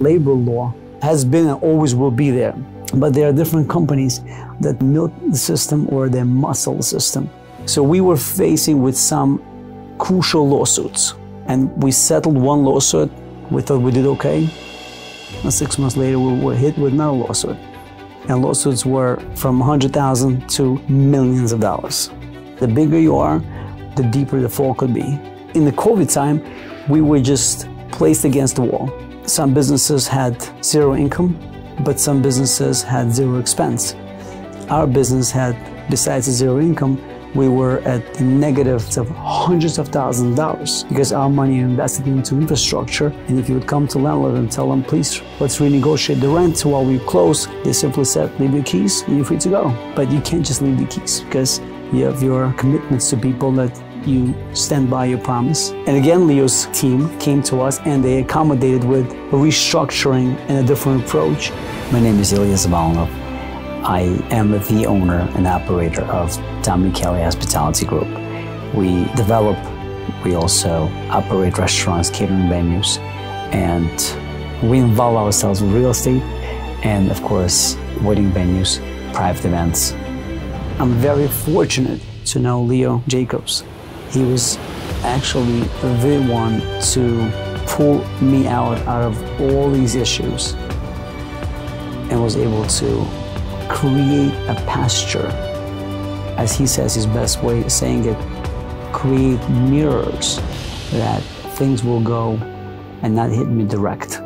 Labor law has been and always will be there. But there are different companies that milk the system or they muscle system. So we were facing with some crucial lawsuits. And we settled one lawsuit. We thought we did okay. And six months later, we were hit with another lawsuit. And lawsuits were from 100,000 to millions of dollars. The bigger you are, the deeper the fall could be. In the COVID time, we were just placed against the wall. Some businesses had zero income, but some businesses had zero expense. Our business had, besides zero income, we were at negatives of hundreds of thousands of dollars because our money invested into infrastructure. And if you would come to landlord and tell them, please, let's renegotiate the rent while we close, they simply said, leave your keys and you're free to go. But you can't just leave the keys because you have your commitments to people that you stand by your promise. And again, Leo's team came to us and they accommodated with restructuring and a different approach. My name is Ilya Zavolunov. I am the owner and operator of DaMikele Hospitality Group. We develop, we also operate restaurants, catering venues, and we involve ourselves with real estate and, of course, wedding venues, private events. I'm very fortunate to know Leo Jacobs. He was actually the one to pull me out out of all these issues and was able to create a pasture. As he says, his best way of saying it, create mirrors that things will go and not hit me direct.